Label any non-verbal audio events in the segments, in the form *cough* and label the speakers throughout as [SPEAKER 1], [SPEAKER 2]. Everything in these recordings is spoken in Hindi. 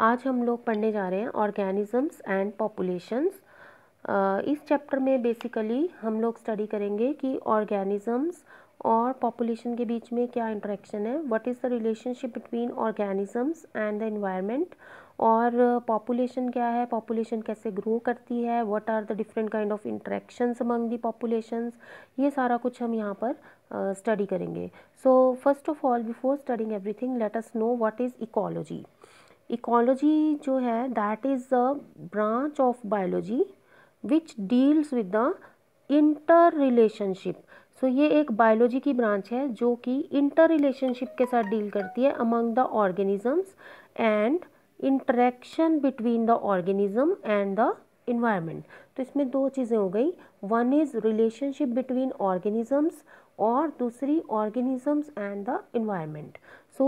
[SPEAKER 1] आज हम लोग पढ़ने जा रहे हैं ऑर्गेनिजम्स एंड पॉपुलेशंस इस चैप्टर में बेसिकली हम लोग स्टडी करेंगे कि ऑर्गेनिजम्स और पॉपुलेशन के बीच में क्या इंटरेक्शन है. What is the relationship between organisms and the environment और पॉपुलेशन क्या है? पॉपुलेशन कैसे ग्रो करती है? What are the different kind of interactions among the populations ये सारा कुछ हम यहाँ पर स्टडी uh, करेंगे. So first of all before studying everything let us know what is ecology ecology जो है that is a branch of biology which deals with the interrelationship so ये एक बायोलॉजी की ब्रांच है जो कि इंटर रिलेशनशिप के साथ डील करती है among the organisms and interaction between the organism and the environment तो इसमें दो चीज़ें हो गई। One is relationship between organisms और दूसरी organisms and the environment so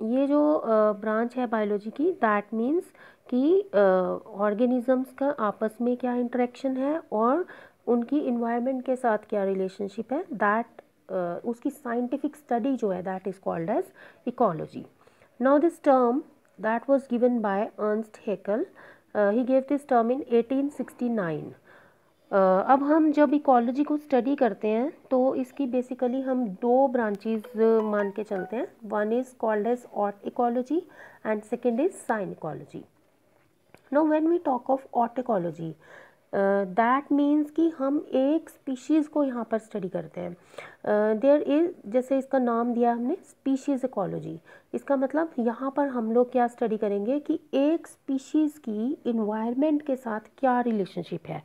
[SPEAKER 1] ये जो ब्रांच है बायोलॉजी की दैट मीन्स कि ऑर्गेनिजम्स का आपस में क्या इंटरेक्शन है और उनकी इन्वायरमेंट के साथ क्या रिलेशनशिप है? दैट uh, उसकी साइंटिफिक स्टडी जो है that is called as ecology now this term that was given by Ernst Haeckel he gave this term in 1869 Uh, अब हम जब इकोलॉजी को स्टडी करते हैं तो इसकी बेसिकली हम दो ब्रांचेज मान के चलते हैं। One is called as autecology and second is synecology now when we talk of autecology that means कि हम एक स्पीशीज़ को यहाँ पर स्टडी करते हैं। देयर इज़ जैसे इसका नाम दिया हमने स्पीशीज़ इकोलॉजी इसका मतलब यहाँ पर हम लोग क्या स्टडी करेंगे कि एक स्पीशीज़ की इन्वायरमेंट के साथ क्या रिलेशनशिप है।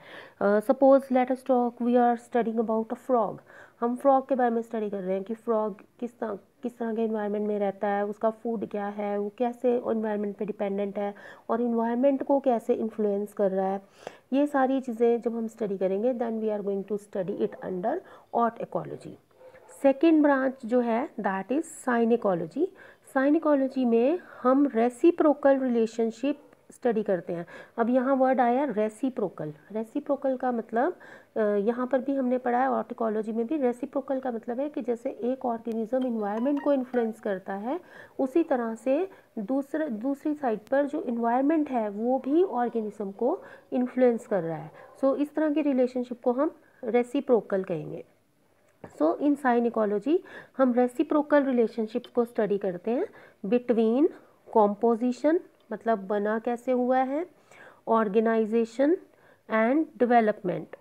[SPEAKER 1] Suppose let us talk we are studying about a frog हम फ्रॉग के बारे में स्टडी कर रहे हैं कि फ्रॉग किस तरह किस तरह के इन्वायरमेंट में रहता है, उसका फ़ूड क्या है, वो कैसे इन्वायरमेंट पे डिपेंडेंट है और इन्वायरमेंट को कैसे इन्फ्लुएंस कर रहा है। ये सारी चीज़ें जब हम स्टडी करेंगे then we are going to study it under autecology second branch जो है दैट इज़ साइनिकोलॉजी साइनिकोलॉजी में हम रेसिप्रोकल रिलेशनशिप स्टडी करते हैं। अब यहाँ वर्ड आया रेसिप्रोकल रेसिप्रोकल का मतलब यहाँ पर भी हमने पढ़ा है ऑर्टिकोलॉजी में भी रेसिप्रोकल का मतलब है कि जैसे एक ऑर्गेनिज्म इन्वायरमेंट को इन्फ्लुएंस करता है उसी तरह से दूसरे दूसरी साइड पर जो इन्वायरमेंट है वो भी ऑर्गेनिज्म को इन्फ्लुएंस कर रहा है। सो so, इस तरह की रिलेशनशिप को हम रेसिप्रोकल कहेंगे। सो इन साइनिकोलॉजी हम रेसिप्रोकल रिलेशनशिप्स को स्टडी करते हैं। बिटवीन कॉम्पोजिशन मतलब बना कैसे हुआ है? ऑर्गेनाइजेशन एंड डेवलपमेंट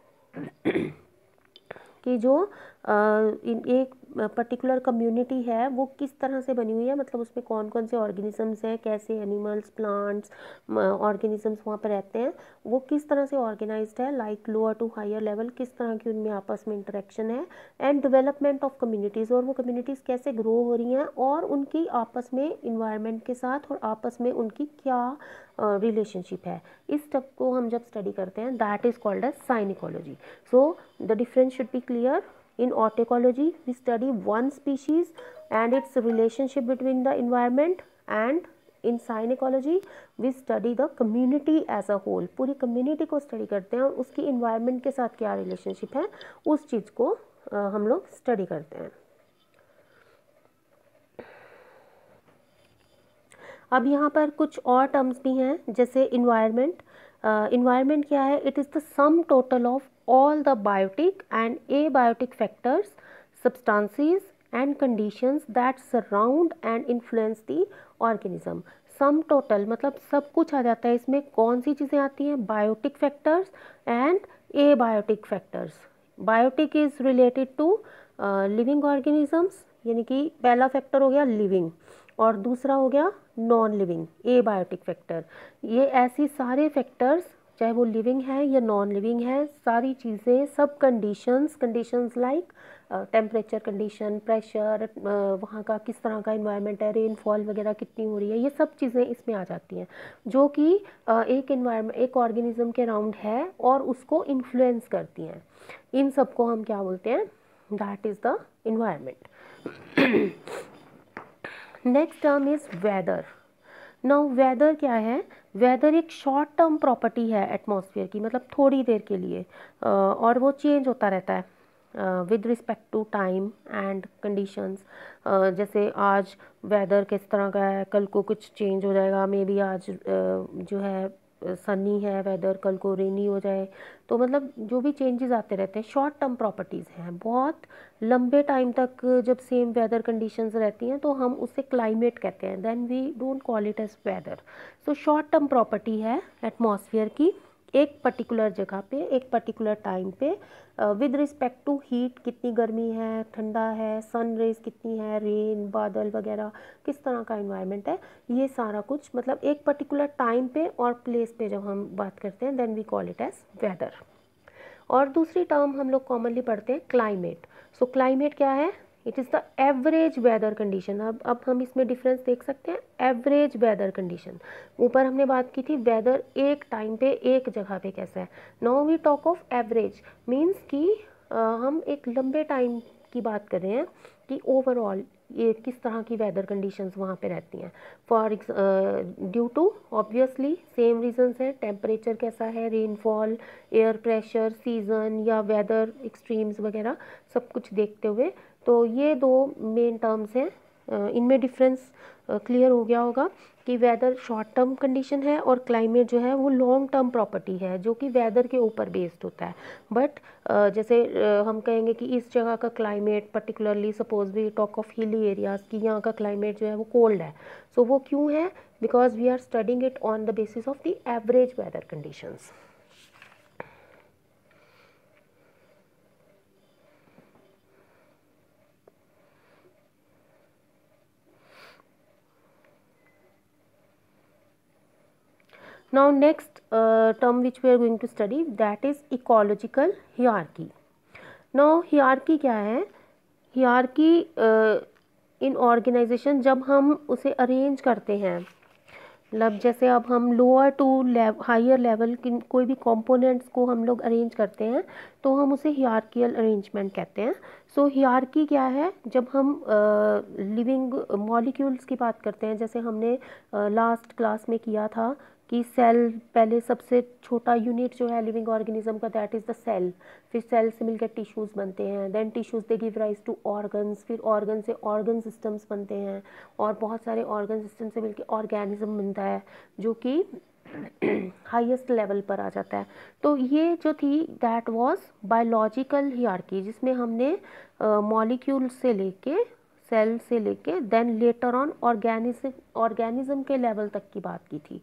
[SPEAKER 1] कि जो इन एक पर्टिकुलर कम्युनिटी है वो किस तरह से बनी हुई है? मतलब उसमें कौन कौन से ऑर्गेनिजम्स हैं? कैसे एनिमल्स प्लांट्स ऑर्गेनिजम्स वहाँ पर रहते हैं? वो किस तरह से ऑर्गेनाइज है? Like lower to higher level किस तरह की उनमें आपस में इंटरेक्शन है? एंड डेवलपमेंट ऑफ़ कम्युनिटीज़ और वो कम्युनिटीज़ कैसे ग्रो हो रही हैं? और उनकी आपस में इन्वायरमेंट के साथ और आपस में उनकी क्या रिलेशनशिप uh, है? इस स्टेप को हम जब स्टडी करते हैं that is called as synecology so the difference should be clear In ecology, we study one species and its relationship between the environment and in synecology we study the community as a whole पूरी कम्युनिटी को स्टडी करते हैं और उसकी इन्वायरमेंट के साथ क्या रिलेशनशिप है उस चीज़ को आ, हम लोग स्टडी करते हैं। अब यहाँ पर कुछ और टर्म्स भी हैं जैसे इन्वायरमेंट इन्वायरमेंट क्या है? It is the sum total of all the biotic and abiotic factors, substances and conditions that surround and influence the organism. Sum total मतलब सब कुछ आ जाता है इसमें। कौन सी चीज़ें आती हैं? Biotic factors and abiotic factors biotic is related to living organisms यानी कि पहला फैक्टर हो गया लिविंग और दूसरा हो गया non living abiotic factor ये ऐसी सारे फैक्टर्स चाहे वो लिविंग है या नॉन लिविंग है सारी चीज़ें सब conditions conditions like temperature condition pressure वहाँ का किस तरह का इन्वायरमेंट है रेनफॉल वगैरह कितनी हो रही है ये सब चीज़ें इसमें आ जाती हैं जो कि uh, एक इन्वायरमेंट एक ऑर्गेनिज्म के राउंड है और उसको इन्फ्लुएंस करती हैं। इन सबको हम क्या बोलते हैं? That is the environment next term is weather now weather क्या है? वेदर एक शॉर्ट टर्म प्रॉपर्टी है एटमॉस्फेयर की मतलब थोड़ी देर के लिए और वो चेंज होता रहता है with respect to time and conditions जैसे आज वेदर किस तरह का है कल को कुछ चेंज हो जाएगा मे बी आज uh, जो है सनी है वेदर कल को रेनी हो जाए तो मतलब जो भी चेंजेस आते रहते हैं शॉर्ट टर्म प्रॉपर्टीज़ हैं, बहुत लंबे टाइम तक जब सेम वेदर कंडीशंस रहती हैं तो हम उसे क्लाइमेट कहते हैं then we don't call it as weather so short term property है एटमॉस्फेयर की एक पर्टिकुलर जगह पे, एक पर्टिकुलर टाइम पे विद रिस्पेक्ट टू हीट कितनी गर्मी है, ठंडा है सन रेज कितनी है रेन बादल वगैरह, किस तरह का इन्वायरमेंट है, ये सारा कुछ मतलब एक पर्टिकुलर टाइम पे और प्लेस पे जब हम बात करते हैं then we call it as weather और दूसरी टर्म हम लोग कॉमनली पढ़ते हैं क्लाइमेट सो क्लाइमेट क्या है? It is the average weather condition अब अब हम इसमें डिफरेंस देख सकते हैं। एवरेज वेदर कंडीशन ऊपर हमने बात की थी वेदर एक टाइम पे एक जगह पे कैसा है। Now we talk of average means कि हम एक लंबे टाइम की बात कर रहे हैं कि ओवरऑल ये किस तरह की वेदर कंडीशंस वहाँ पे रहती हैं। For due to obviously same reasons हैं। टेम्परेचर कैसा है? रेनफॉल एयर प्रेशर सीज़न या वेदर एक्सट्रीम्स वगैरह सब कुछ देखते हुए तो ये दो मेन टर्म्स हैं। इनमें डिफरेंस क्लियर हो गया होगा कि वेदर शॉर्ट टर्म कंडीशन है और क्लाइमेट जो है वो लॉन्ग टर्म प्रॉपर्टी है जो कि वेदर के ऊपर बेस्ड होता है। बट जैसे हम कहेंगे कि इस जगह का climate particularly suppose we talk of hilly areas की यहाँ का क्लाइमेट जो है वो कोल्ड है। सो so, वो क्यों है? Because we are studying it on the basis of the average weather conditions now next uh, term which we are going to study that is ecological hierarchy. Now hierarchy क्या है? Hierarchy uh, in organization जब हम उसे arrange करते हैं मतलब जैसे अब हम लोअर टू हायर लेवल की कोई भी कंपोनेंट्स को हम लोग अरेंज करते हैं तो हम उसे हियार्कियल अरेंजमेंट कहते हैं। So, हियार्की क्या है? जब हम uh, मॉलिक्यूल्स की बात करते हैं जैसे हमने uh, क्लास में किया था कि सेल पहले सबसे छोटा यूनिट जो है लिविंग ऑर्गेनिज्म का दैट इज़ द सेल फिर सेल से मिलकर टिश्यूज़ बनते हैं. Then tissues they give rise to organs फिर ऑर्गन से ऑर्गन सिस्टम्स बनते हैं. और बहुत सारे ऑर्गन सिस्टम से मिलकर ऑर्गेनिज्म बनता है जो कि *clears throat* हाईएस्ट लेवल पर आ जाता है. तो ये जो थी दैट वाज बायोलॉजिकल हियार्की जिसमें हमने मॉलिक्यूल uh, से लेके सेल से लेके then later on organism organism के लेवल तक की बात की थी.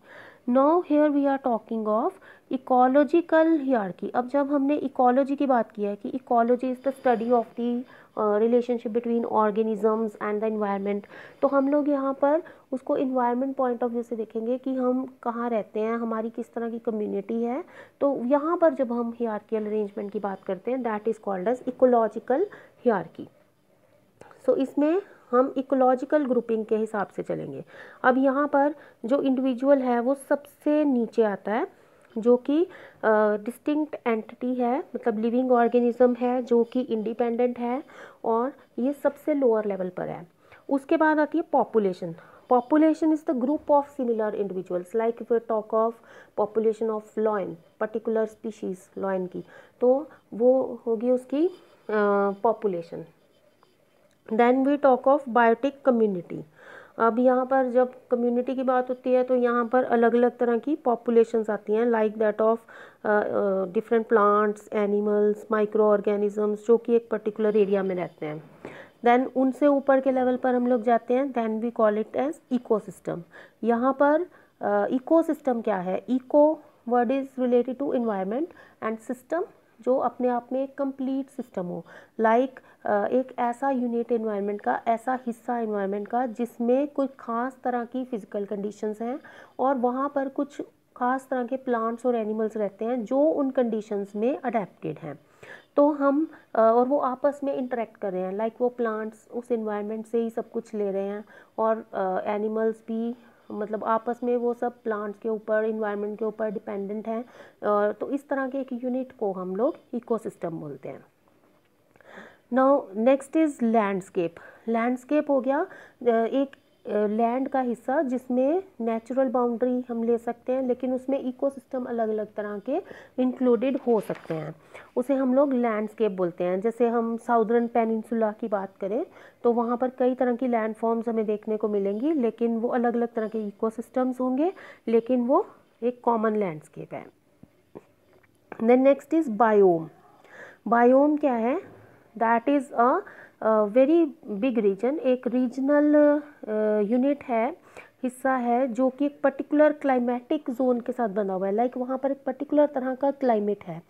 [SPEAKER 1] No here we are talking of ecological hierarchy अब जब हमने इकोलॉजी की बात की है कि ecology is the study of the relationship between organisms and the environment तो हम लोग यहाँ पर उसको इन्वायरमेंट पॉइंट ऑफ़ व्यू से देखेंगे कि हम कहाँ रहते हैं, हमारी किस तरह की कम्युनिटी है। तो यहाँ पर जब हम हियार्कियल अरेंजमेंट की बात करते हैं that is called as ecological hierarchy so इसमें हम इकोलॉजिकल ग्रुपिंग के हिसाब से चलेंगे। अब यहाँ पर जो इंडिविजुअल है, वो सबसे नीचे आता है, जो कि डिस्टिंक्ट एंटिटी है मतलब लिविंग ऑर्गेनिज्म है, जो कि इंडिपेंडेंट है और ये सबसे लोअर लेवल पर है। उसके बाद आती है population population is the group of similar individuals like we talk of population of lion particular species lion की तो वो होगी उसकी population then we talk of biotic community अब यहाँ पर जब कम्युनिटी की बात होती है तो यहाँ पर अलग अलग तरह की पॉपुलेशंस आती हैं like that of different plants animals micro organisms जो कि एक पर्टिकुलर एरिया में रहते हैं। देन उनसे ऊपर के लेवल पर हम लोग जाते हैं then we call it as ecosystem यहाँ पर इकोसिस्टम uh, क्या है? Eco word is related to environment and system जो अपने आप में एक कंप्लीट सिस्टम हो। लाइक एक ऐसा यूनिट इन्वायरमेंट का, ऐसा हिस्सा इन्वायरमेंट का जिसमें कुछ ख़ास तरह की फ़िज़िकल कंडीशंस हैं और वहाँ पर कुछ ख़ास तरह के प्लांट्स और एनिमल्स रहते हैं जो उन कंडीशंस में अडेप्टेड हैं। तो हम और वो आपस में इंटरेक्ट कर रहे हैं। लाइक वो प्लांट्स उस इन्वायरमेंट से ही सब कुछ ले रहे हैं और एनिमल्स भी मतलब आपस में वो सब प्लांट्स के ऊपर इन्वायरमेंट के ऊपर डिपेंडेंट हैं। तो इस तरह के एक यूनिट को हम लोग इकोसिस्टम बोलते हैं। Now next is landscape landscape हो गया एक लैंड का हिस्सा जिसमें नेचुरल बाउंड्री हम ले सकते हैं, लेकिन उसमें इकोसिस्टम अलग अलग तरह के इंक्लूडेड हो सकते हैं। उसे हम लोग लैंडस्केप बोलते हैं। जैसे हम साउदर्न पेनिनसुला की बात करें तो वहाँ पर कई तरह की लैंड फॉर्म्स हमें देखने को मिलेंगी, लेकिन वो अलग अलग तरह के इकोसिस्टम्स होंगे, लेकिन वो एक कॉमन लैंडस्केप है। Then next is biome biome क्या है? That is a very big region एक रीजनल यूनिट है। हिस्सा है जो कि एक पर्टिकुलर क्लाइमेटिक जोन के साथ बना हुआ है। लाइक वहाँ पर एक पर्टिकुलर तरह का क्लाइमेट है।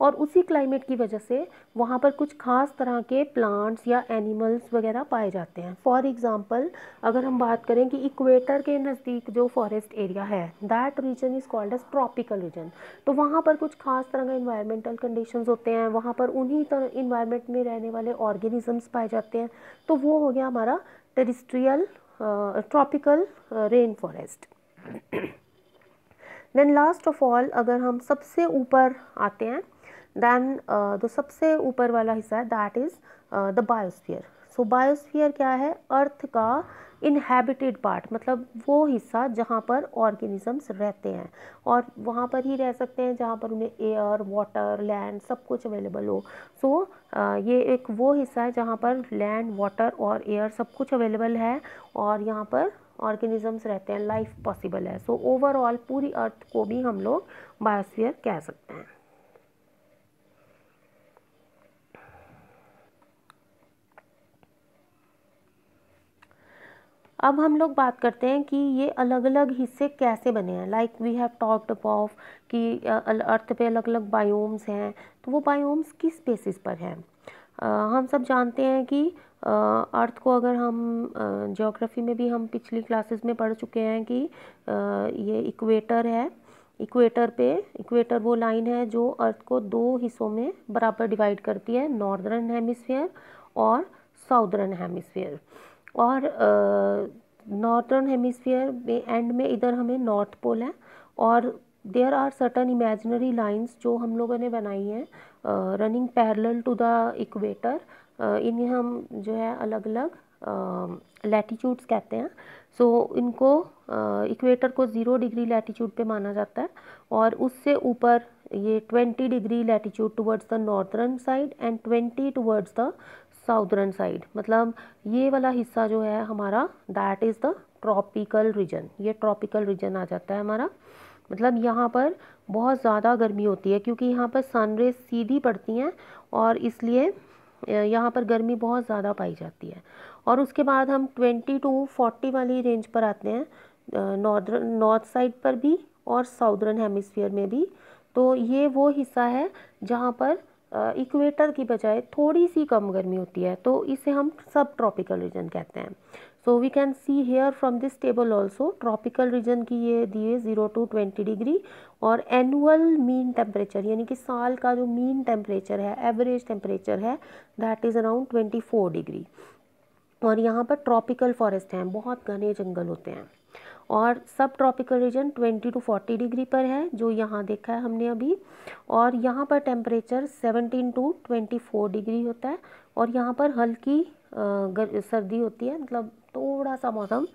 [SPEAKER 1] और उसी क्लाइमेट की वजह से वहाँ पर कुछ खास तरह के प्लांट्स या एनिमल्स वगैरह पाए जाते हैं। फॉर एग्ज़ाम्पल अगर हम बात करें कि इक्वेटर के नज़दीक जो फॉरेस्ट एरिया है that region is called as tropical region तो वहाँ पर कुछ खास तरह का इन्वायरमेंटल कंडीशन होते हैं। वहाँ पर उन्हीं तरह इन्वायरमेंट में रहने वाले ऑर्गेनिजम्स पाए जाते हैं। तो वो हो गया हमारा terrestrial tropical rain forest then last of all अगर हम सबसे ऊपर आते हैं देन जो सबसे ऊपर वाला हिस्सा है that is the biosphere so biosphere क्या है? अर्थ का इनहेबिटेड पार्ट मतलब वो हिस्सा जहाँ पर ऑर्गेनिजम्स रहते हैं। और वहाँ पर ही रह सकते हैं जहाँ पर उन्हें एयर वाटर लैंड सब कुछ अवेलेबल हो। सो so, ये एक वो हिस्सा है जहाँ पर लैंड वाटर और एयर सब कुछ अवेलेबल है और यहाँ पर ऑर्गेनिजम्स रहते हैं। लाइफ पॉसिबल है। सो so, ओवरऑल पूरी अर्थ को भी हम लोग बायोस्फीयर कह सकते हैं। अब हम लोग बात करते हैं कि ये अलग अलग हिस्से कैसे बने हैं। Like we have talked about कि अर्थ पे अलग अलग बायोम्स हैं। तो वो बायोम्स किस बेसिस पर हैं? हम सब जानते हैं कि अर्थ को अगर हम जोग्राफ़ी में भी हम पिछली क्लासेस में पढ़ चुके हैं कि ये इक्वेटर है। इक्वेटर पे इक्वेटर वो लाइन है जो अर्थ को दो हिस्सों में बराबर डिवाइड करती है। नॉर्दर्न हेमिसफेयर और साउदर्न हेमिसफेयर और नॉर्थर्न हेमिसफियर में एंड में इधर हमें नॉर्थ पोल है और there are certain imaginary lines जो हम लोगों ने बनाई हैं running parallel to the equator इन्हें हम जो है अलग अलग लैटीट्यूड्स कहते हैं। सो so, इनको इक्वेटर को ज़ीरो डिग्री लैटीट्यूड पे माना जाता है और उससे ऊपर ये twenty degree latitude towards the northern side and twenty towards the southern side मतलब ये वाला हिस्सा जो है हमारा that is the tropical region ये ट्रॉपिकल रीजन आ जाता है हमारा। मतलब यहाँ पर बहुत ज़्यादा गर्मी होती है क्योंकि यहाँ पर सनरेज सीधी पड़ती हैं और इसलिए यहाँ पर गर्मी बहुत ज़्यादा पाई जाती है। और उसके बाद हम 20 टू 40 वाली रेंज पर आते हैं नॉर्दर्न नॉर्थ साइड पर भी और साउदर्न हेमिसफियर में भी। तो ये वो हिस्सा है जहाँ पर इक्वेटर की बजाय थोड़ी सी कम गर्मी होती है तो इसे हम सब ट्रॉपिकल रीजन कहते हैं। So we can see here from this table also tropical region की ये दिए ज़ीरो टू ट्वेंटी डिग्री और एनुअल मीन टेम्परेचर यानी कि साल का जो मीन टेम्परेचर है एवरेज टेम्परेचर है that is around twenty four degree और यहाँ पर ट्रॉपिकल फॉरेस्ट हैं, बहुत घने जंगल होते हैं। और सब ट्रॉपिकल रीजन 20 टू 40 डिग्री पर है जो यहाँ देखा है हमने अभी। और यहाँ पर टेम्परेचर 17 टू 24 डिग्री होता है और यहाँ पर हल्की सर्दी होती है मतलब थोड़ा सा मौसम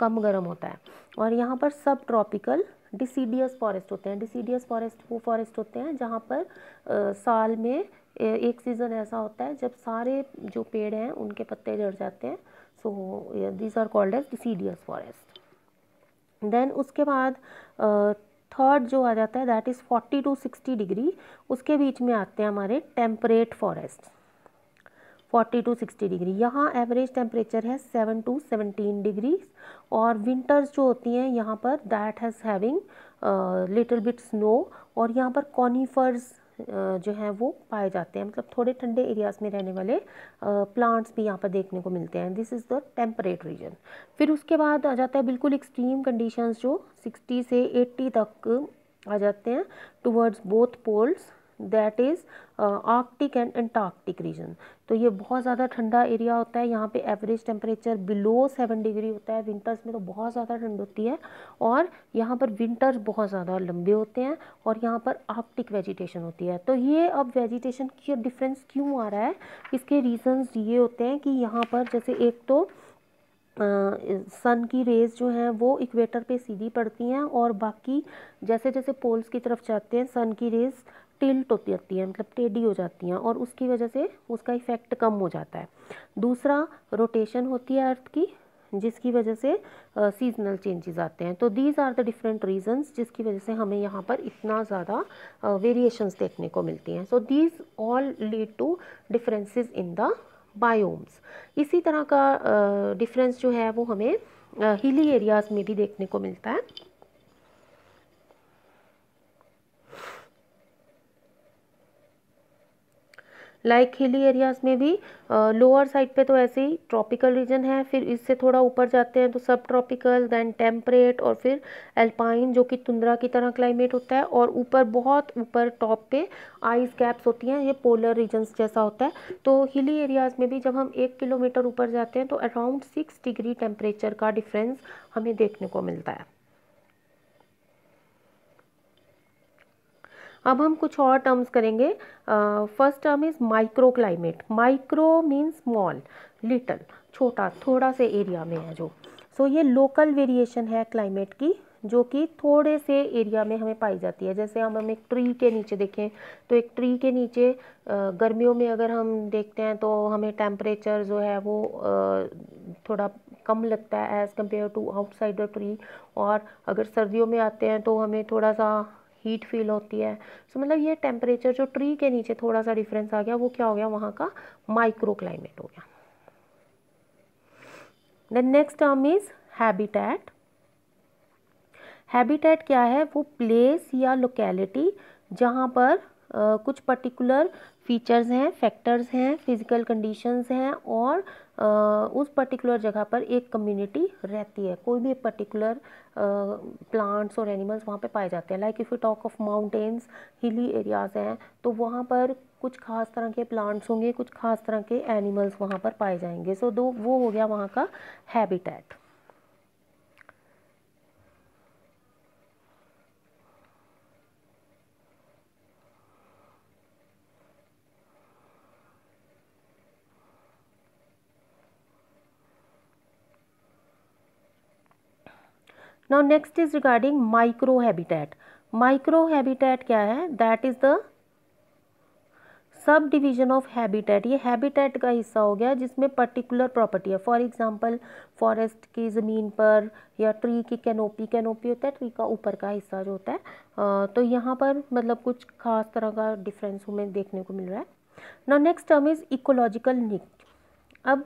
[SPEAKER 1] कम गर्म होता है। और यहाँ पर सब ट्रॉपिकल डिसीडियस फॉरेस्ट होते हैं। डिसीडियस फॉरेस्ट वो फॉरेस्ट होते हैं जहाँ पर आ, साल में एक सीज़न ऐसा होता है जब सारे जो पेड़ हैं उनके पत्ते झड़ जाते हैं। So these are called as deciduous forest then उसके बाद थर्ड जो आ जाता है that is forty to sixty degree उसके बीच में आते हैं हमारे temperate forest forty to sixty degree यहाँ एवरेज टेम्परेचर है सेवन टू सेवनटीन डिग्री और विंटर्स जो होती हैं, यहाँ पर that has having little bit snow और यहाँ पर कॉनीफर्स जो हैं वो पाए जाते हैं। मतलब थोड़े ठंडे एरियाज़ में रहने वाले प्लांट्स भी यहाँ पर देखने को मिलते हैं। This is the temperate region फिर उसके बाद आ जाता है बिल्कुल एक्सट्रीम कंडीशंस जो 60 से 80 तक आ जाते हैं towards both poles that is arctic and antarctic region तो ये बहुत ज़्यादा ठंडा एरिया होता है, यहाँ पे average temperature below seven degree होता है विंटर्स में तो बहुत ज़्यादा ठंड होती है, और यहाँ पर विंटर्स बहुत ज़्यादा लंबे होते हैं, और यहाँ पर आर्कटिक वेजिटेशन होती है। तो ये अब वेजिटेशन की डिफरेंस क्यों आ रहा है? इसके रीजंस ये होते हैं कि यहाँ पर जैसे एक तो सन की रेज़ जो हैं वो इक्वेटर पे सीधी पड़ती हैं, और बाकी जैसे जैसे पोल्स की तरफ़ जाते हैं सन की रेज़ टिल्ट होती जाती है मतलब टेढ़ी हो जाती हैं और उसकी वजह से उसका इफ़ेक्ट कम हो जाता है। दूसरा रोटेशन होती है अर्थ की जिसकी वजह से सीजनल uh, चेंजेस आते हैं। तो these are the different regions जिसकी वजह से हमें यहाँ पर इतना ज़्यादा वेरिएशंस uh, देखने को मिलती हैं। So these all lead to differences in the biomes इसी तरह का डिफरेंस uh, जो है वो हमें हिली एरियाज़ में भी देखने को मिलता है। लाइक हिली एरियाज़ में भी लोअर साइड पे तो ऐसे ही ट्रॉपिकल रीजन है, फिर इससे थोड़ा ऊपर जाते हैं तो सब ट्रॉपिकल दैन टेम्परेट और फिर एल्पाइन जो कि तुंद्रा की तरह क्लाइमेट होता है और ऊपर, बहुत ऊपर टॉप पे आइस कैप्स होती हैं, ये पोलर रीजन्स जैसा होता है। तो हिली एरियाज़ में भी जब हम एक किलोमीटर ऊपर जाते हैं तो अराउंड सिक्स डिग्री टेम्परेचर का डिफरेंस हमें देखने को मिलता है। अब हम कुछ और टर्म्स करेंगे। First term is micro climate micro means small little छोटा थोड़ा से एरिया में है जो। सो so, ये लोकल वेरिएशन है क्लाइमेट की जो कि थोड़े से एरिया में हमें पाई जाती है। जैसे हम हम एक ट्री के नीचे देखें तो एक ट्री के नीचे गर्मियों में अगर हम देखते हैं तो हमें टेम्परेचर जो है वो थोड़ा कम लगता है as compare to outside the tree और अगर सर्दियों में आते हैं तो हमें थोड़ा सा हीट फील होती है। सो so, मतलब ये टेम्परेचर जो ट्री के नीचे थोड़ा सा डिफरेंस आ गया वो क्या हो गया? वहाँ का माइक्रो क्लाइमेट हो गया। Then next term is habitat habitat क्या है? वो प्लेस या लोकेलिटी जहाँ पर uh, कुछ पर्टिकुलर फीचर्स हैं फैक्टर्स हैं फ़िज़िकल कंडीशंस हैं और उस पर्टिकुलर जगह पर एक कम्युनिटी रहती है। कोई भी पर्टिकुलर प्लांट्स और एनिमल्स वहाँ पे पाए जाते हैं। Like if you talk of mountains hilly areas हैं तो वहाँ पर कुछ खास तरह के प्लांट्स होंगे कुछ खास तरह के एनिमल्स वहाँ पर पाए जाएँगे। सो so, दो वो हो गया वहाँ का habitat now next is regarding micro habitat micro habitat क्या है? That is the sub division of habitat ये हैबिटेट का हिस्सा हो गया जिसमें पर्टिकुलर प्रॉपर्टी है। फॉर एग्जांपल फॉरेस्ट की ज़मीन पर या ट्री की कैनोपी कैनोपी होता है ट्री का ऊपर का हिस्सा जो होता है। तो यहाँ पर मतलब कुछ खास तरह का डिफरेंस हमें देखने को मिल रहा है। ना नेक्स्ट टर्म इज़ इकोलॉजिकल अब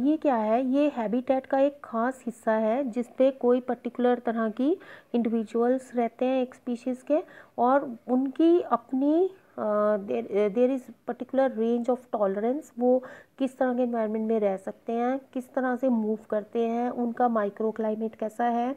[SPEAKER 1] ये क्या है? ये हैबिटेट का एक ख़ास हिस्सा है जिस पे कोई पर्टिकुलर तरह की इंडिविजुअल्स रहते हैं एक स्पीशीज़ के और उनकी अपनी there is particular range of tolerance, वो किस तरह के इन्वायरमेंट में रह सकते हैं, किस तरह से मूव करते हैं, उनका माइक्रो क्लाइमेट कैसा है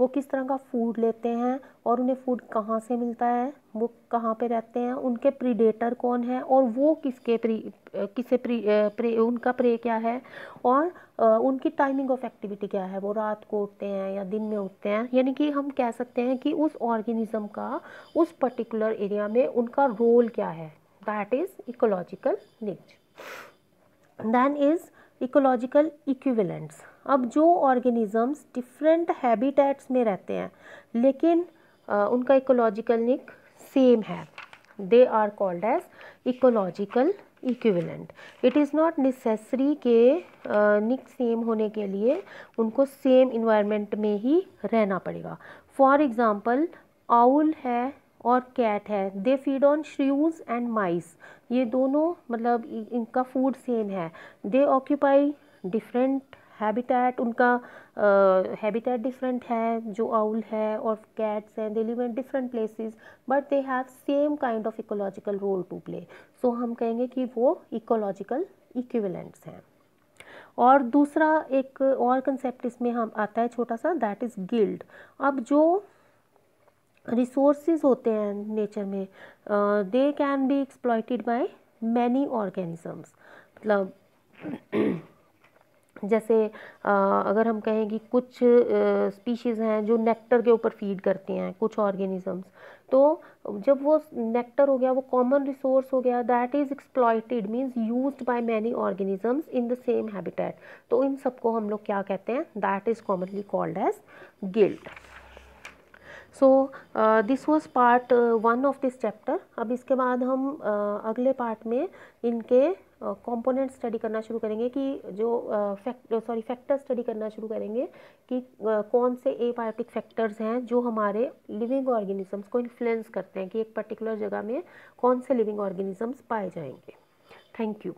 [SPEAKER 1] वो किस तरह का फ़ूड लेते हैं और उन्हें फ़ूड कहाँ से मिलता है, वो कहाँ पे रहते हैं, उनके प्रीडेटर कौन है और वो किसके प्री किसे प्री प्रे उनका प्रे क्या है और उनकी टाइमिंग ऑफ़ एक्टिविटी क्या है, वो रात को उठते हैं या दिन में उठते हैं, यानी कि हम कह सकते हैं कि उस ऑर्गेनिज्म का, उस पर्टिकुलर एरिया में उनका रोल क्या है that is ecological niche than is ecological equivalents अब जो ऑर्गेनिजम्स डिफरेंट हैबिटेट्स में रहते हैं लेकिन आ, उनका इकोलॉजिकल निक सेम है। They are called as ecological equivalent it is not necessary के निक सेम होने के लिए उनको सेम इन्वायरमेंट में ही रहना पड़ेगा। फॉर एग्ज़ाम्पल आउल है और कैट है। They feed on shrews and mice ये दोनों मतलब इनका फ़ूड सेम है। दे ऑक्यूपाई डिफरेंट हैबिटेट उनका हैबिटेट डिफरेंट है, जो आउल है और कैट्स हैं। They live in different places but they have same kind of ecological role to play so हम कहेंगे कि वो इकोलॉजिकल इक्विवेलेंट्स हैं। और दूसरा एक और कंसेप्ट इसमें हम आता है छोटा सा दैट इज़ गिल्ड अब जो रिसोर्सेज होते हैं नेचर में they can be exploited by many organisms मतलब *clears throat* जैसे अगर हम कहें कि कुछ स्पीशीज़ हैं जो नेक्टर के ऊपर फ़ीड करते हैं, कुछ ऑर्गेनिजम्स तो जब वो नेक्टर हो गया, वो कॉमन रिसोर्स हो गया that is exploited means used by many organisms in the same habitat तो इन सबको हम लोग क्या कहते हैं? That is commonly called as guild so this was part one of this chapter अब इसके बाद हम uh, अगले पार्ट में इनके कंपोनेंट uh, स्टडी करना शुरू करेंगे कि जो फैक्ट सॉरी फैक्टर स्टडी करना शुरू करेंगे कि uh, कौन से एबायोटिक फैक्टर्स हैं जो हमारे लिविंग ऑर्गेनिजम्स को इन्फ्लुएंस करते हैं कि एक पर्टिकुलर जगह में कौन से लिविंग ऑर्गेनिजम्स पाए जाएँगे। Thank you